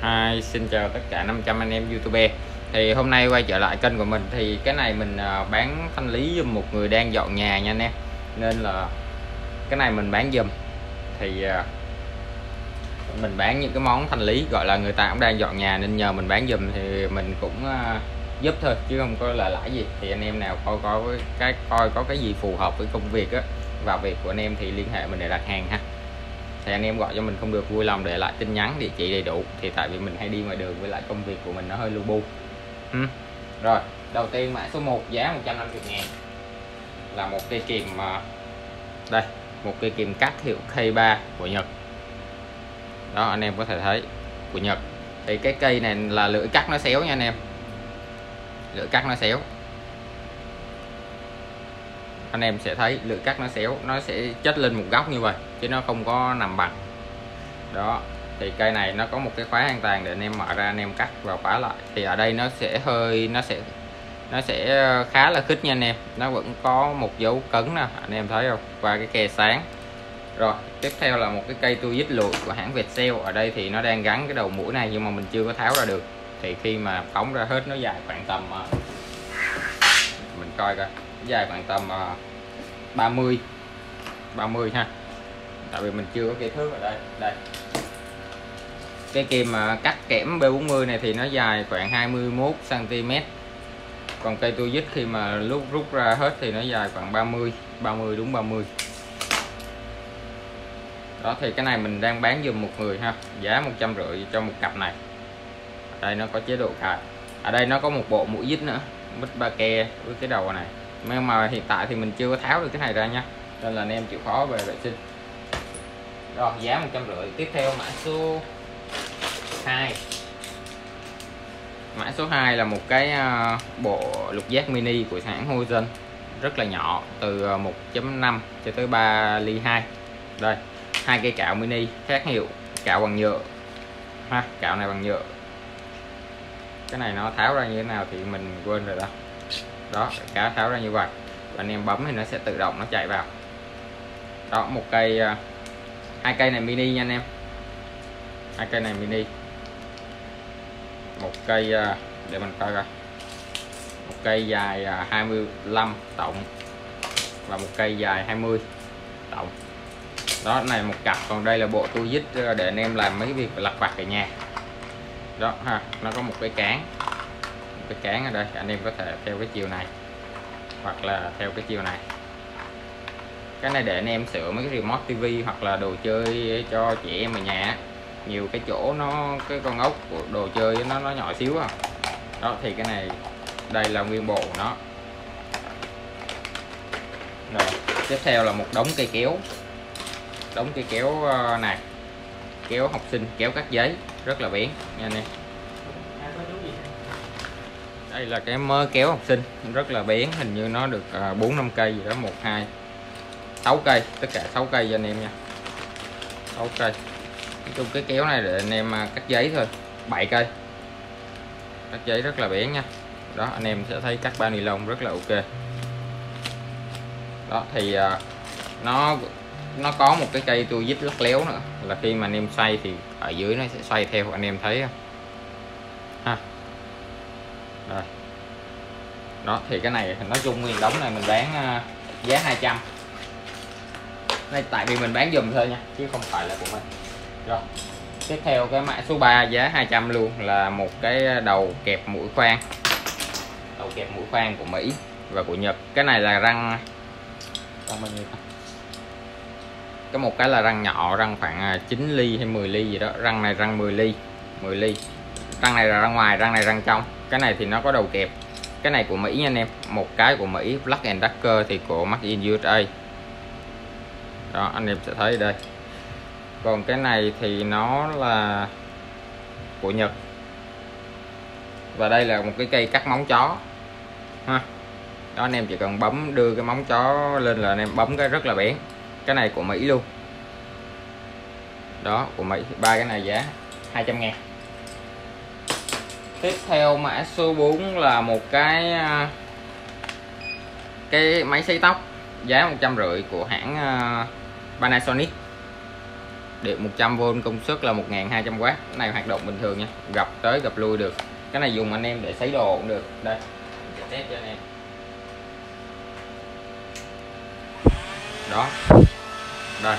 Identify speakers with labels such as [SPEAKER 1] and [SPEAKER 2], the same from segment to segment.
[SPEAKER 1] hai, xin chào tất cả 500 anh em YouTube. Thì hôm nay quay trở lại kênh của mình thì cái này mình à, bán thanh lý giùm một người đang dọn nhà nha anh em. Nên là cái này mình bán giùm thì à, mình bán những cái món thanh lý gọi là người ta cũng đang dọn nhà nên nhờ mình bán giùm thì mình cũng à, giúp thôi, chứ không có là lãi gì thì anh em nào coi có cái, coi có cái gì phù hợp với công việc á và việc của anh em thì liên hệ mình để đặt hàng ha thì anh em gọi cho mình không được vui lòng để lại tin nhắn, địa chỉ đầy đủ. Thì tại vì mình hay đi ngoài đường với lại công việc của mình nó hơi lu bu. Ừ. rồi, đầu tiên mã số 1 giá 150 ngàn. Là một cây kìm à, đây, một cây kìm cắt hiệu K3 của Nhật. Đó, anh em có thể thấy, của Nhật. Thì cái cây này là lưỡi cắt nó xéo nha anh em. Lưỡi cắt nó xéo. Anh em sẽ thấy lưỡi cắt nó xéo, nó sẽ chất lên một góc như vậy chứ nó không có nằm bằng đó, thì cây này nó có một cái khóa an toàn để anh em mở ra, anh em cắt và khóa lại. Thì ở đây nó sẽ hơi, nó sẽ nó sẽ ờ, khá là khít nha anh em. Nó vẫn có một dấu cấn nè, anh em thấy không? Và cái kè sáng. Rồi, tiếp theo là một cái cây tua dít lụi của hãng Viettel ở đây thì nó đang gắn cái đầu mũi này nhưng mà mình chưa có tháo ra được. Thì khi mà phóng ra hết, nó dài khoảng tầm ờ, mình coi coi, dài khoảng tầm ờ, 30 30 ha tại vì mình chưa có cây thước ở đây. Đây. Cái kim mà cắt kẽm B40 này thì nó dài khoảng 21 cm còn cây tôi dít khi mà lúc rút ra hết thì nó dài khoảng 30 30 đúng 30 đó, thì cái này mình đang bán dùm một người ha. Giá một trăm rưỡi cho một cặp này. Ở đây nó có chế độ cài ở đây nó có một bộ mũi dít nữa. Mít ba ke với cái đầu này. Nhưng mà hiện tại thì mình chưa có tháo được cái này ra nha. Nên là anh em chịu khó về vệ sinh rồi giá một trăm rưỡi. Tiếp theo mã số 2 mã số 2 là một cái à, bộ lục giác mini của hãng Horizon rất là nhỏ từ à, 1.5 cho tới 3 ly 2 đây hai cây cạo mini khác hiệu cạo bằng nhựa. Ha cạo này bằng nhựa. Cái này nó tháo ra như thế nào thì mình quên rồi đó. Đó cá tháo ra như vậy. Anh em bấm thì nó sẽ tự động nó chạy vào. Đó một cây à, hai cây này mini nha anh em. Hai cây này mini. Một cây à, để mình coi coi. Một cây dài à, 25 tổng và một cây dài 20 tổng. Đó này một cặp, còn đây là bộ tôi dít à, để anh em làm mấy việc lặt vặt ở nhà. Đó, ha, nó có một cái cán. Một cái cán ở đây, anh em có thể theo cái chiều này hoặc là theo cái chiều này cái này để anh em sửa mấy cái remote tivi hoặc là đồ chơi cho chị em ở nhà nhiều cái chỗ nó cái con ốc của đồ chơi nó nó nhỏ xíu à. Đó thì cái này đây là nguyên bộ của nó. Rồi tiếp theo là một đống cây kéo. Đống cây kéo ờ, này kéo học sinh kéo cắt giấy rất là bén nha anh em. Đây là cái mớ kéo học sinh rất là bén hình như nó được à, bốn năm cây gì đó một hai sáu cây tất cả 6 cây cho anh em nha. 6 cây. Nói chung cái kéo này để anh em à, cắt giấy thôi 7 cây. Cắt giấy rất là bén nha. Đó anh em sẽ thấy cắt bao ni lông rất là ok. Đó thì à, nó nó có một cái cây tôi dít lắc léo nữa. Là khi mà anh em xoay thì ở dưới nó sẽ xoay theo anh em thấy không ha. Rồi. Đó thì cái này nói chung nguyên đống này mình bán uh, giá 200 này tại vì mình bán dùm thôi nha, chứ không phải là của mình. Rồi, tiếp theo cái mã số 3 giá 200 luôn, là một cái đầu kẹp mũi khoan. Đầu kẹp mũi khoan của Mỹ và của Nhật. Cái này là răng răng bao nhiêu cái một cái là răng nhỏ, răng khoảng à, 9 ly hay 10 ly gì đó. Răng này răng 10 ly 10 ly. Răng này là răng ngoài, răng này răng trong. Cái này thì nó có đầu kẹp. Cái này của Mỹ nha anh em. Một cái của Mỹ, Black and Decker thì của Made in USA đó, anh em sẽ thấy đây. Còn cái này thì nó là của Nhật. Và đây là một cái cây cắt móng chó, ha. Đó, anh em chỉ cần bấm đưa cái móng chó lên là anh em bấm cái rất là bén. Cái này của Mỹ luôn. Đó, của Mỹ. Ba cái này giá 200 ngàn. Tiếp theo mã số 4 là một cái à, cái máy sấy tóc giá một trăm rưỡi của hãng ờ, Panasonic. Điện 100V công suất là 1200W cái này hoạt động bình thường nha, gặp tới gặp lui được. Cái này dùng anh em để sấy đồ cũng được. Đây sẽ test cho anh em. Đó. Đây,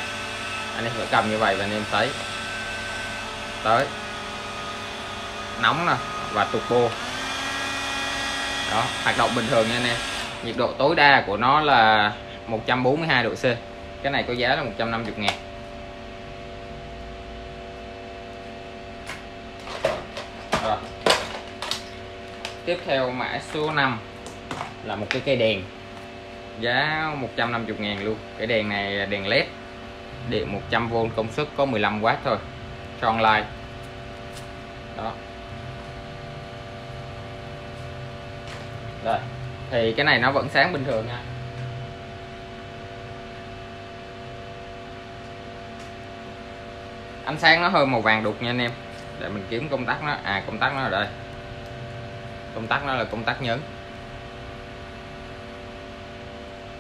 [SPEAKER 1] anh em phải cầm như vậy và anh em sấy tới. Nóng nè và turbo đó, hoạt động bình thường nha anh em. Nhiệt độ tối đa của nó là 142 độ C. Cái này có giá là 150 ngàn. Rồi. tiếp theo mã số 5 là một cái cây đèn. Giá 150 ngàn luôn. Cái đèn này là đèn led. Điện 100V công suất có 15W thôi. Cho online. Đó. Rồi. Thì cái này nó vẫn sáng bình thường nha. Ánh sáng nó hơi màu vàng đục nha anh em. Để mình kiếm công tắc nó. À công tắc nó ở đây. Công tắc nó là công tắc nhấn.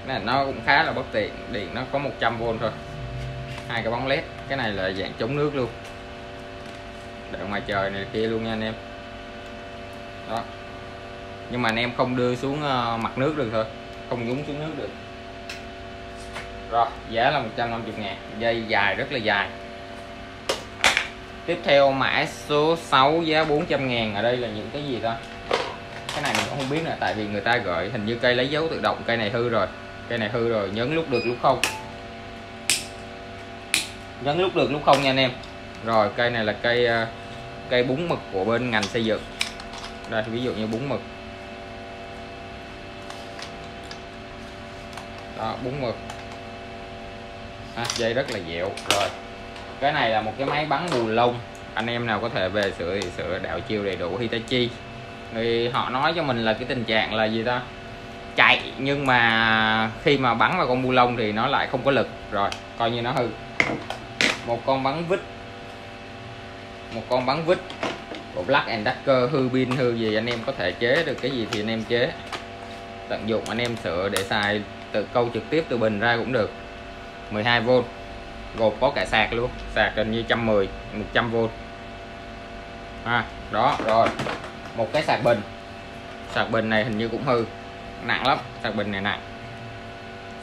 [SPEAKER 1] Này nó cũng khá là bất tiện. Điện nó có 100V thôi. Hai cái bóng led. Cái này là dạng chống nước luôn. Để ngoài trời này kia luôn nha anh em. Đó. Nhưng mà anh em không đưa xuống ờ, mặt nước được thôi. Không nhúng xuống nước được. Rồi, giá là 150 ngàn. Dây dài, rất là dài tiếp theo mã số 6 giá 400 ngàn ở đây là những cái gì ta? Cái này mình cũng không biết là tại vì người ta gửi hình như cây lấy dấu tự động cây này hư rồi cây này hư rồi nhấn lúc được lúc không. Nhấn lúc được lúc không nha anh em. Rồi cây này là cây ờ, cây bún mực của bên ngành xây dựng. Đây ví dụ như bún mực. Đó bún mực. À, dây rất là dẻo rồi cái này là một cái máy bắn bù lông. Anh em nào có thể về sửa thì sửa, đạo chiêu đầy đủ, Hitachi. Thì họ nói cho mình là cái tình trạng là gì ta? Chạy, nhưng mà khi mà bắn vào con bu lông thì nó lại không có lực. Rồi, coi như nó hư. Một con bắn vít. Một con bắn vít của Black and Decker, hư pin, hư gì, anh em có thể chế được cái gì thì anh em chế. Tận dụng anh em sửa để xài tự câu trực tiếp từ bình ra cũng được. 12V gồm có cả sạc luôn. Sạc gần như 110 100V à, đó rồi. Một cái sạc bình. Sạc bình này hình như cũng hư. Nặng lắm sạc bình này nặng.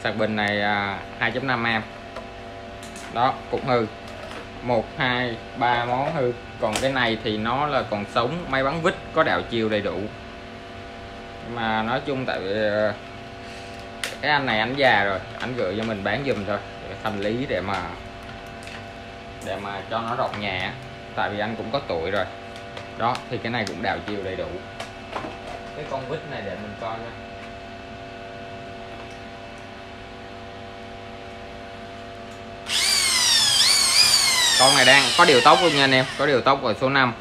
[SPEAKER 1] Sạc bình này à, 2.5 am. Đó cũng hư. Một hai ba món hư. Còn cái này thì nó là còn sống máy bắn vít có đạo chiều đầy đủ. Mà nói chung tại vì ờ, cái anh này anh già rồi anh gửi cho mình bán giùm thôi thanh lý để mà để mà cho nó rộng nhà. Tại vì anh cũng có tuổi rồi. Đó, thì cái này cũng đào chiều đầy đủ. Cái con vít này để mình coi nha. Con này đang có điều tốc luôn nha anh em, có điều tốc ở số 5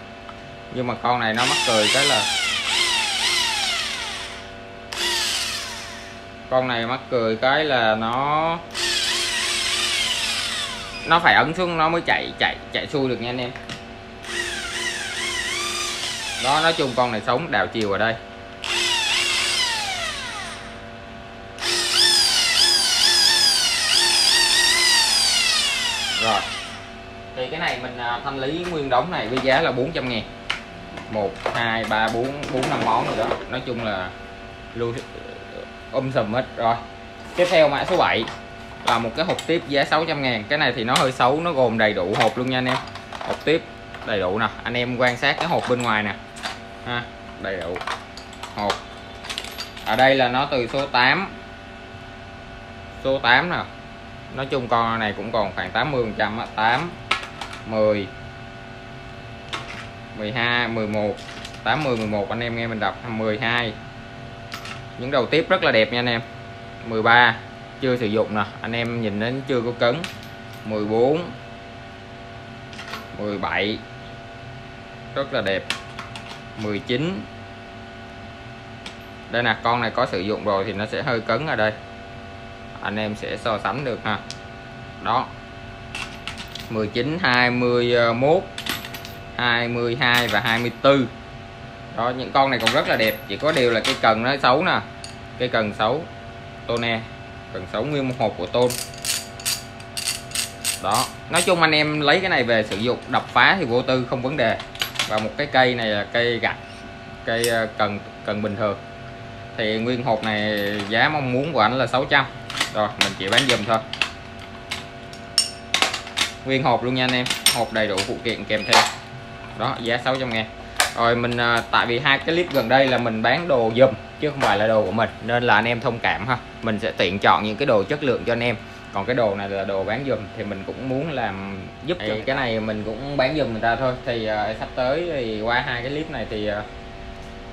[SPEAKER 1] nhưng mà con này nó mắc cười cái là con này mắc cười cái là nó nó phải ấn xuống, nó mới chạy chạy chạy xuôi được nha anh em. Đó, nói chung con này sống đào chiều ở đây. Rồi. Thì cái này mình à, thanh lý nguyên đống này với giá là 400 ngàn. 1 2 3 4 4 5 món rồi đó. Nói chung là luôn ờ, ờ, um sùm hết. Rồi. Tiếp theo mã số 7 là một cái hộp tiếp giá 600 ngàn. Cái này thì nó hơi xấu, nó gồm đầy đủ hộp luôn nha anh em. Hộp tiếp, đầy đủ nè. Anh em quan sát cái hộp bên ngoài nè. Ha, đầy đủ. Hộp. Ở đây là nó từ số 8 số 8 nè. Nói chung con này cũng còn khoảng 80 phần trăm 8 10 12 11 80 11 anh em nghe mình đọc. 12 những đầu tiếp rất là đẹp nha anh em. 13 chưa sử dụng nè. Anh em nhìn đến chưa có cứng 14 17 rất là đẹp. 19 đây là con này có sử dụng rồi thì nó sẽ hơi cứng ở đây. Anh em sẽ so sánh được ha. Đó. 19 21 22 và 24 đó, những con này còn rất là đẹp. Chỉ có điều là cái cần nó xấu nè. Cái cần xấu. Tô nè cần xấu nguyên một hộp của tôn. Đó, nói chung anh em lấy cái này về sử dụng, đập phá thì vô tư, không vấn đề. Và một cái cây này là cây gạch, cây ờ, cần cần bình thường. Thì nguyên hộp này giá mong muốn của anh là 600 rồi, mình chỉ bán dùm thôi. Nguyên hộp luôn nha anh em hộp đầy đủ phụ kiện kèm theo. Đó, giá 600 ngàn. Rồi mình ờ, tại vì hai cái clip gần đây là mình bán đồ dùm chứ không phải là đồ của mình nên là anh em thông cảm ha. Mình sẽ tiện chọn những cái đồ chất lượng cho anh em. Còn cái đồ này là đồ bán dùm thì mình cũng muốn làm giúp cho cái này mình cũng bán dùm người ta thôi. Thì uh, sắp tới thì qua hai cái clip này thì uh,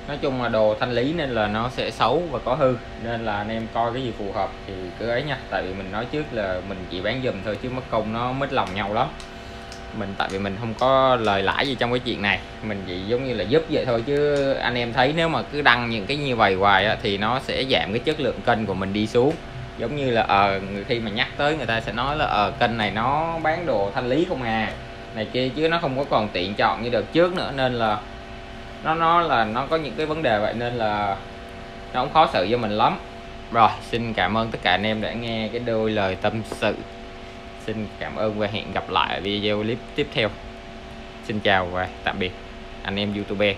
[SPEAKER 1] nói chung là đồ thanh lý nên là nó sẽ xấu và có hư. Nên là anh em coi cái gì phù hợp thì cứ ấy nha. Tại vì mình nói trước là mình chỉ bán dùm thôi chứ mất công nó mất lòng nhau lắm mình tại vì mình không có lời lãi gì trong cái chuyện này. Mình chỉ giống như là giúp vậy thôi chứ anh em thấy nếu mà cứ đăng những cái như vậy hoài á, thì nó sẽ giảm cái chất lượng kênh của mình đi xuống. Giống như là ờ uh, khi mà nhắc tới người ta sẽ nói là ờ uh, kênh này nó bán đồ thanh lý không à này kia chứ nó không có còn tiện chọn như đợt trước nữa. Nên là nó nó là nó có những cái vấn đề vậy nên là nó cũng khó xử cho mình lắm. Rồi xin cảm ơn tất cả anh em đã nghe cái đôi lời tâm sự xin cảm ơn và hẹn gặp lại ở video clip tiếp theo. Xin chào và tạm biệt. Anh em youtuber